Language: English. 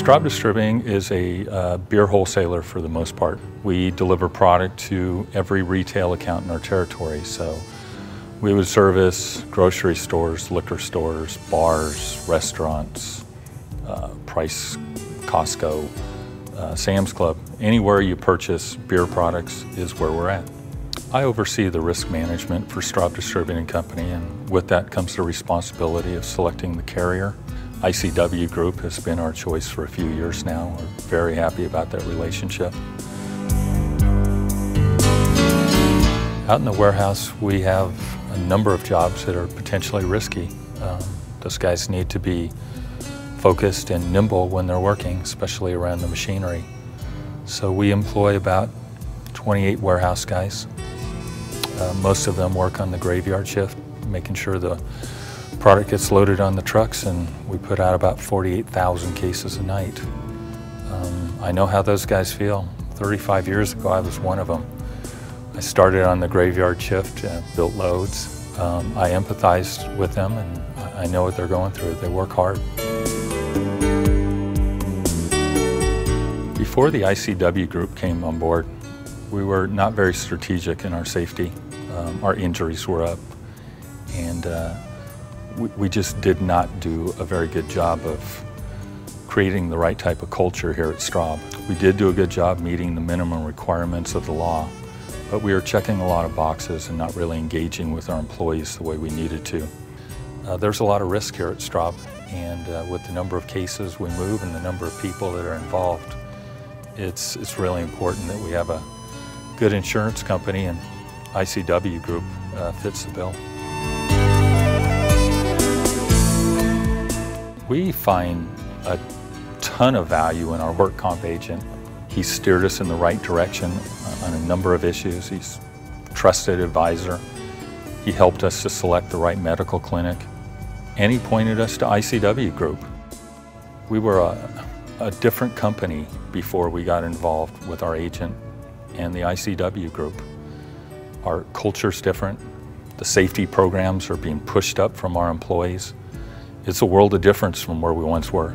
Straub Distributing is a uh, beer wholesaler for the most part. We deliver product to every retail account in our territory. So we would service grocery stores, liquor stores, bars, restaurants, uh, Price, Costco, uh, Sam's Club. Anywhere you purchase beer products is where we're at. I oversee the risk management for Straub Distributing Company, and with that comes the responsibility of selecting the carrier. ICW Group has been our choice for a few years now. We're very happy about that relationship. Out in the warehouse, we have a number of jobs that are potentially risky. Um, those guys need to be focused and nimble when they're working, especially around the machinery. So we employ about 28 warehouse guys. Uh, most of them work on the graveyard shift, making sure the product gets loaded on the trucks and we put out about 48,000 cases a night. Um, I know how those guys feel. 35 years ago, I was one of them. I started on the graveyard shift, uh, built loads. Um, I empathized with them and I know what they're going through. They work hard. Before the ICW group came on board, we were not very strategic in our safety. Um, our injuries were up, and uh, we, just did not do a very good job of creating the right type of culture here at Straub. We did do a good job meeting the minimum requirements of the law, but we were checking a lot of boxes and not really engaging with our employees the way we needed to. Uh, there's a lot of risk here at Straub, and uh, with the number of cases we move and the number of people that are involved, it's, it's really important that we have a good insurance company and ICW group uh, fits the bill. We find a ton of value in our work comp agent. He steered us in the right direction on a number of issues. He's a trusted advisor. He helped us to select the right medical clinic. And he pointed us to ICW Group. We were a, a different company before we got involved with our agent and the ICW Group. Our culture's different. The safety programs are being pushed up from our employees. It's a world of difference from where we once were.